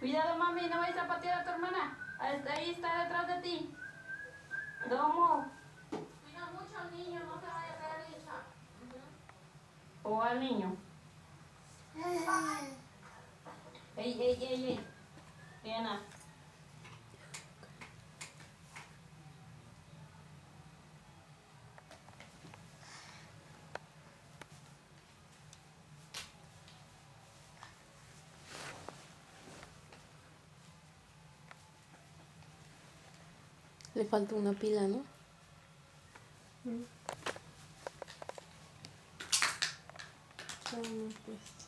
Cuidado, mami, no vayas a patear a tu hermana. Ahí está, detrás de ti. Domo. Cuida mucho al niño, no se vaya a hija. O al niño. Ey, ey, ey, ey. Diana. Le falta una pila, ¿no? Vamos, pues.